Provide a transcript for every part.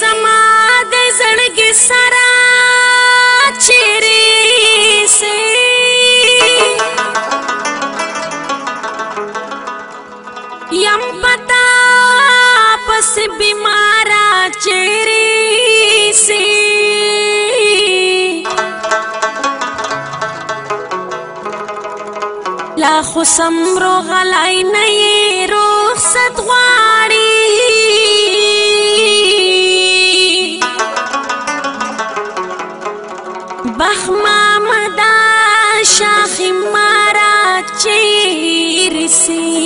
زما د زړګي سره چیرې سي يم پتا پس بیمارا چیرې سي لا خو سمرو غلای نه روخصت غواړي شاخ مارا چیرسی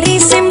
dari sem